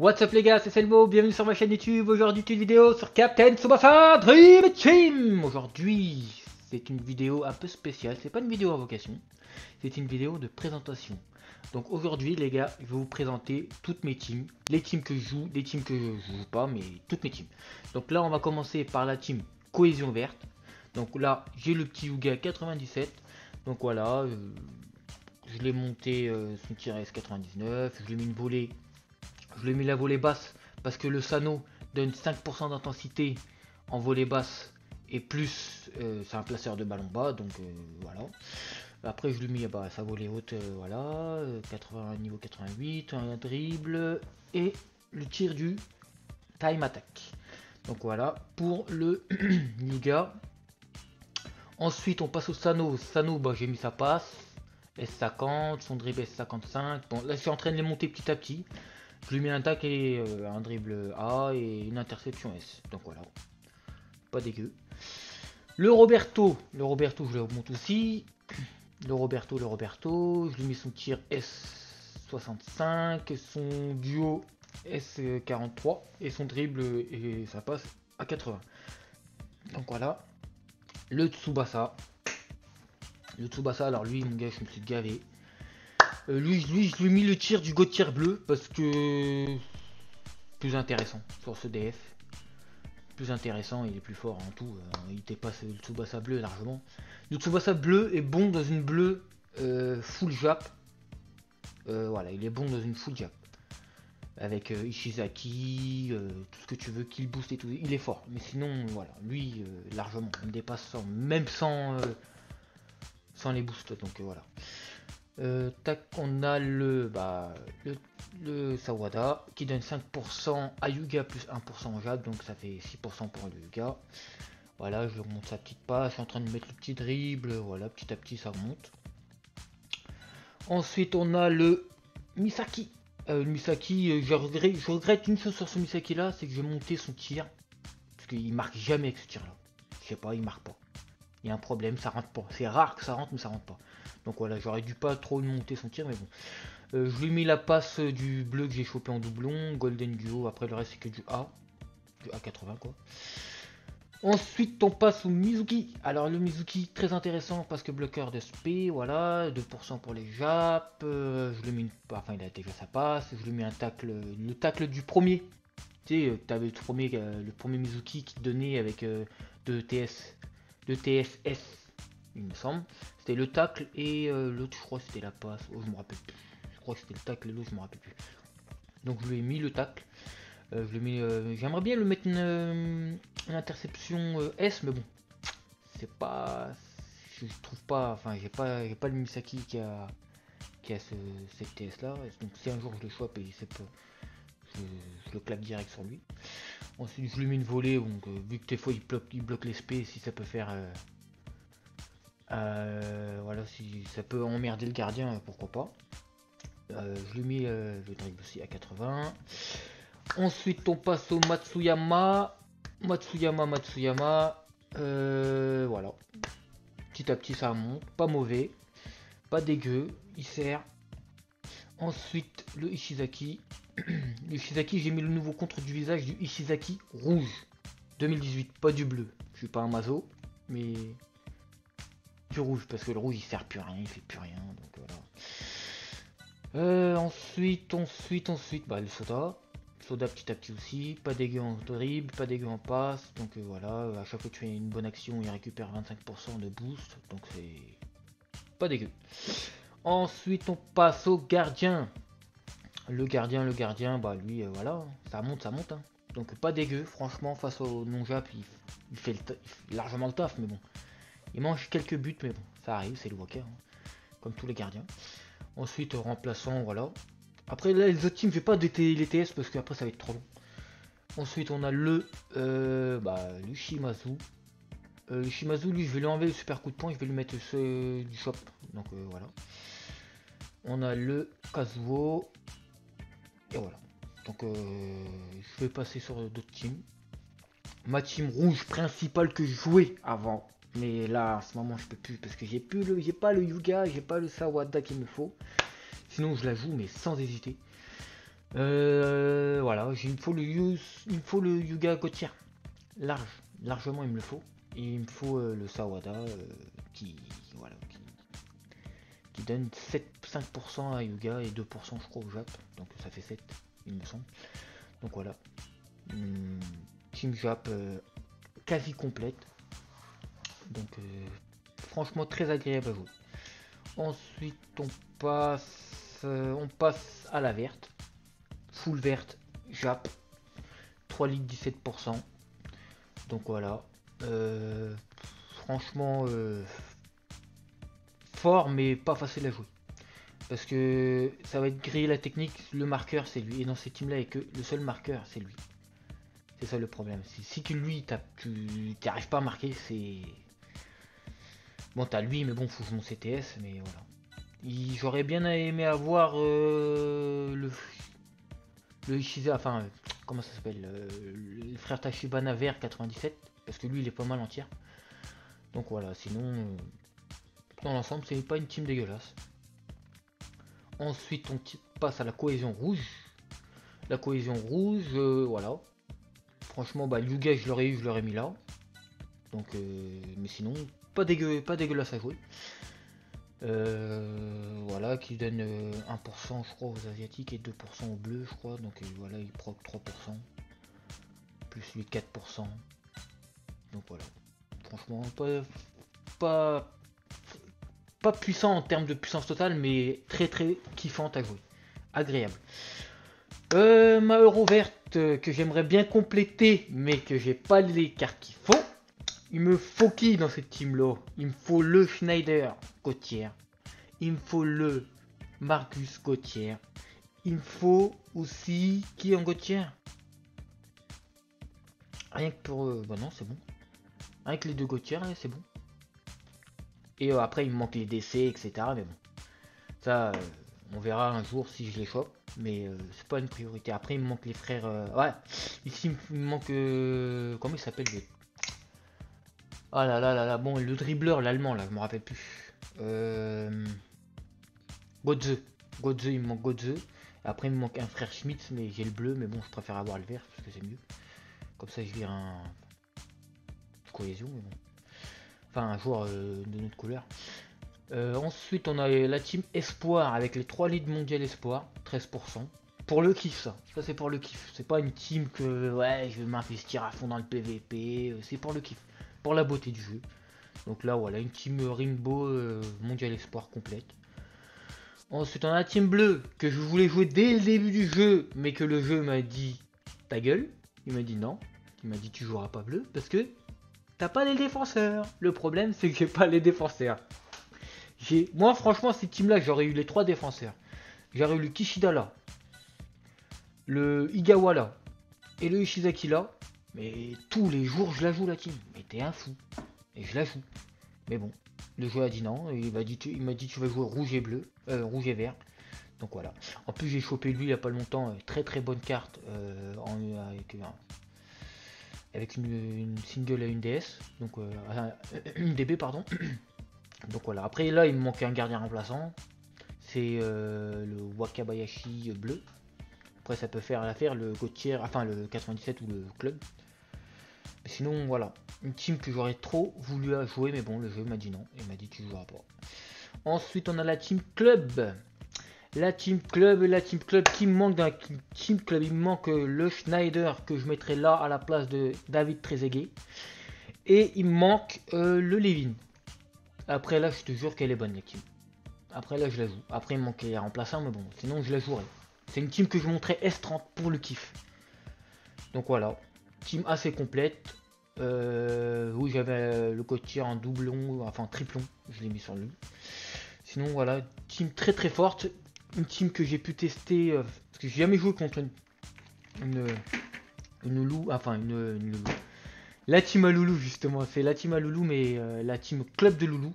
What's up les gars, c'est Selmo, bienvenue sur ma chaîne YouTube. Aujourd'hui, une vidéo sur Captain Tsubasa Dream Team. Aujourd'hui, c'est une vidéo un peu spéciale. C'est pas une vidéo à vocation, c'est une vidéo de présentation. Donc aujourd'hui, les gars, je vais vous présenter toutes mes teams, les teams que je joue, les teams que je joue pas, mais toutes mes teams. Donc là, on va commencer par la team Cohésion Verte. Donc là, j'ai le petit Yuga 97. Donc voilà, euh, je l'ai monté euh, son tir S99, je lui ai mis une volée je lui ai mis la volée basse parce que le Sano donne 5% d'intensité en volée basse et plus euh, c'est un placeur de ballon bas donc euh, voilà. Après je lui mis bah, sa volée haute euh, voilà 80 niveau 88 un dribble et le tir du time attack. Donc voilà pour le Niga. Ensuite on passe au Sano. Sano bah, j'ai mis sa passe. S50, son dribble S55. Bon là je suis en train de les monter petit à petit. Je lui mets un tac et euh, un dribble A et une interception S. Donc voilà. Pas dégueu. Le Roberto. Le Roberto, je le monte aussi. Le Roberto, le Roberto. Je lui mets son tir S65. Son duo S43. Et son dribble et ça passe à 80. Donc voilà. Le Tsubasa. Le Tsubasa, alors lui, mon gars, je me suis gavé. Euh, lui, lui, je lui ai mis le tir du Gautier bleu parce que plus intéressant sur ce DF. Plus intéressant, il est plus fort en tout. Euh, il dépasse le Tsubasa bleu largement. Le Tsubasa bleu est bon dans une bleue euh, full jap. voilà, il est bon dans une full jap. Avec Ishizaki, tout ce que tu veux, kill boost et tout. Il est fort. Mais sinon, voilà, lui, largement, il dépasse sans, même sans, sans les boosts. Donc voilà. Euh, tac, on a le, bah, le, Sawada qui donne 5% à Yuga plus 1% en Jade, donc ça fait 6% pour le Yuga. Voilà, je remonte sa petite passe, je suis en train de mettre le petit dribble, voilà, petit à petit ça remonte. Ensuite, on a le Misaki. Euh, Misaki, euh, je, regrette, je regrette une chose sur ce Misaki là, c'est que j'ai monté son tir. Parce qu'il marque jamais avec ce tir là. Je sais pas, il marque pas. Il y a un problème, ça rentre pas. C'est rare que ça rentre, mais ça rentre pas. Donc voilà, j'aurais dû pas trop monter son tir, mais bon. Euh, je lui mis la passe du bleu que j'ai chopé en doublon, Golden Duo, après le reste c'est que du A. Du A80 quoi. Ensuite on passe au Mizuki. Alors le Mizuki très intéressant parce que bloqueur de SP, voilà, 2% pour les Jap. Euh, je lui mis une... Enfin il a déjà sa passe, je lui mis un tacle, le tacle du premier. Tu sais, euh, tu avais le premier, le premier Mizuki qui te donnait avec 2 TS, 2 TSS il me semble. C'était le tacle et euh, l'autre, je crois, c'était la passe. Oh, je me rappelle plus. Je crois que c'était le tacle et l'autre, je me rappelle plus. Donc je lui ai mis le tacle. Euh, je euh, J'aimerais bien le mettre une, interception S, mais bon, c'est pas. Je trouve pas. Enfin, j'ai pas, pas le Misaki qui a, qui a ce, cette TS là. Donc si un jour je le chope et c'est pas. Je, le claque direct sur lui. Ensuite, je lui mets une volée. Donc, vu que des fois il bloque, il si ça peut faire euh, voilà, si ça peut emmerder le gardien, pourquoi pas. Euh, je lui mets euh, le dribble aussi à 80. Ensuite, on passe au Matsuyama. Matsuyama, Matsuyama. voilà. Petit à petit, ça monte. Pas mauvais. Pas dégueu. Il sert. Ensuite, le Ishizaki. Le Ishizaki, j'ai mis le nouveau contre du visage du Ishizaki rouge. 2018, pas du bleu. Je suis pas un mazo, mais du rouge parce que le rouge il sert plus rien, il fait plus rien. Donc voilà. Euh, ensuite, ensuite, ensuite, bah le soda. Soda petit à petit aussi, pas dégueu en dribble, pas dégueu en passe, donc euh, voilà, à chaque fois que tu fais une bonne action, il récupère 25% de boost, donc c'est pas dégueu. Ensuite, on passe au gardien. Le gardien, le gardien, bah lui, euh, voilà, ça monte, ça monte. Hein. Donc pas dégueu, franchement, face au non-jap, il, fait largement le taf, mais bon. Il mange quelques buts, mais bon, ça arrive, c'est le Walker, hein, comme tous les gardiens. Ensuite, remplaçant, voilà. Après, là, les autres teams, je vais pas les TS parce qu'après, ça va être trop long. Ensuite, on a le, euh, bah, le Shimazu. Euh, Shimazu, lui, je vais lui enlever le super coup de poing, je vais lui mettre ce du shop. Donc voilà. On a le Kazuo. Et voilà. Donc je vais passer sur d'autres teams. Ma team rouge principale que je jouais avant mais là, en ce moment, je peux plus parce que j'ai plus le, j'ai pas le Yuga, j'ai pas le Sawada qu'il me faut. Sinon, je la joue, mais sans hésiter. Euh, voilà, il me faut le il faut le Yuga Gauthier. Large, largement il me le faut. Et il me faut euh, le Sawada euh, qui, voilà, qui, donne 7, 5% à Yuga et 2% je crois au Jap. Donc ça fait 7, il me semble. Donc voilà. Hmm, team Jap quasi complète. Donc franchement très agréable à jouer. Ensuite on passe, on passe à la verte full verte, Jap, 3 litres 17%. Donc voilà. Euh, franchement, euh, fort mais pas facile à jouer. Parce que ça va être grillé la technique, le marqueur c'est lui. Et dans ces teams là, et que le seul marqueur c'est lui. C'est ça le problème. Si, que lui, tu n'arrives pas à marquer, c'est... Bon, t'as lui, mais bon, faut mon CTS, mais voilà. J'aurais bien aimé avoir euh, le le Ishiza, enfin, comment ça s'appelle Le frère Tachibana vert 97, parce que lui il est pas mal entier. Donc voilà, sinon, euh, dans l'ensemble, c'est pas une team dégueulasse. Ensuite, on passe à la cohésion rouge. La cohésion rouge, euh, voilà. Franchement, bah, Yuga, je l'aurais eu, je l'aurais mis là. Donc, euh, mais sinon, pas, dégueu, pas dégueulasse à jouer. Euh, voilà, qui donne 1% euh, je crois aux asiatiques et 2% aux bleus je crois, donc voilà il proc 3%, plus lui 4%, donc voilà, franchement pas, pas puissant en termes de puissance totale, mais très très kiffante à jouer, agréable. ma euro verte que j'aimerais bien compléter, mais que j'ai pas les cartes qu'il faut. Il me faut qui dans cette team-là? Il me faut le Schneider Gauthier. Il me faut le Marcus Gauthier. Il me faut aussi qui en Gauthier Rien que pour... Euh, bah non, c'est bon. Avec les deux Gauthier, c'est bon. Et euh, après, il me manque les DC, etc. Mais bon. Ça, euh, on verra un jour si je les chope. Mais c'est pas une priorité. Après, il me manque les frères... ouais. Ici, il me manque... comment il s'appelle ah là là là là, bon, le dribbleur, l'allemand, là, je me rappelle plus. Euh... Godze. Godze, il me manque Godze. Après, il me manque un frère Schmitz, mais j'ai le bleu, mais bon, je préfère avoir le vert, parce que c'est mieux. Comme ça, je vire un... Cohésion, mais bon. Enfin, un joueur euh, de notre couleur. Euh, ensuite, on a la team Espoir, avec les 3 leads mondial Espoir, 13%. Pour le kiff, ça. Ça, c'est pour le kiff. C'est pas une team que, ouais, je vais m'investir à fond dans le PVP. C'est pour le kiff pour la beauté du jeu. Donc là, voilà, une team Rainbow euh, Mondial Espoir complète. Ensuite, on a la team bleue que je voulais jouer dès le début du jeu, mais que le jeu m'a dit ta gueule. Il m'a dit non. Il m'a dit tu joueras pas bleu parce que t'as pas les défenseurs. Le problème, c'est que j'ai pas les défenseurs. J'ai, moi, franchement, cette team là, j'aurais eu les trois défenseurs. J'aurais eu le Kishida là, le Igawa là et le Ishizaki là. Mais tous les jours, je la joue la team. Mais t'es un fou. Et je la joue. Mais bon, le jeu a dit non. il m'a dit, il m'a dit tu vas jouer rouge et bleu, euh, rouge et vert. Donc voilà. En plus, j'ai chopé lui il y a pas longtemps. Euh, très très bonne carte euh, avec, avec une, single à une DS. Donc une DB pardon. Donc voilà. Après là, il me manque un gardien remplaçant. C'est le Wakabayashi bleu. Après, ça peut faire l'affaire le Gauthier, enfin le 97 ou le club. Sinon, voilà. Une team que j'aurais trop voulu jouer, mais bon, le jeu m'a dit non. Il m'a dit tu joueras pas. Ensuite, on a la team club. La team club, la team club qui manque d'un team club. Il manque le Schneider que je mettrai là à la place de David Trezeguet. Et il manque euh, le Levin. Après là, je te jure qu'elle est bonne la team. Après là, je la joue. Après, il me manque les remplaçants, mais bon, sinon je la jouerai. C'est une team que je montrais S30 pour le kiff. Donc voilà, team assez complète. Euh, oui, j'avais le côtier en doublon, enfin triplon, je l'ai mis sur lui. Sinon voilà, team très très forte. Une team que j'ai pu tester, euh, parce que j'ai jamais joué contre une, une, loup, enfin une, La team à loulou justement, c'est la team à loulou, mais euh, la team club de loulou,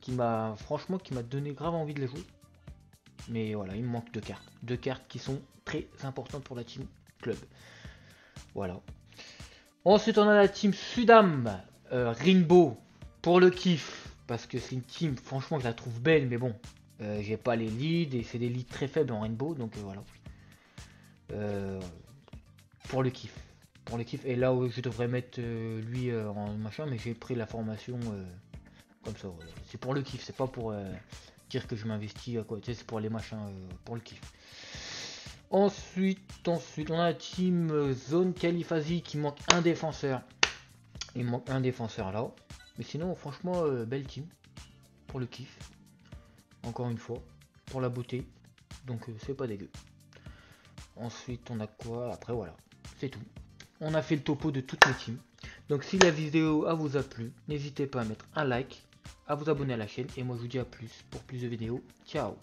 qui m'a franchement qui m'a donné grave envie de la jouer. Mais voilà, il me manque deux cartes. Deux cartes qui sont très importantes pour la team club. Voilà. Ensuite, on a la team Sudam, euh, Rainbow, pour le kiff. Parce que c'est une team, franchement, je la trouve belle, mais bon. Euh, j'ai pas les leads et c'est des leads très faibles en Rainbow, donc euh, voilà. Euh, pour le kiff. Pour le kiff. Et là où je devrais mettre lui en machin, mais j'ai pris la formation comme ça. C'est pour le kiff, c'est pas pour dire que je m'investis à quoi. c'est pour les machins, pour le kiff. Ensuite, ensuite, on a team Zone Caliphasi qui manque un défenseur. Il manque un défenseur là. Mais sinon, franchement, belle team. Pour le kiff. Encore une fois. Pour la beauté. Donc c'est pas dégueu. Ensuite, on a quoi Après, voilà. C'est tout. On a fait le topo de toutes les teams. Donc si la vidéo vous a plu, n'hésitez pas à mettre un like, à vous abonner à la chaîne. Et moi, je vous dis à plus pour plus de vidéos. Ciao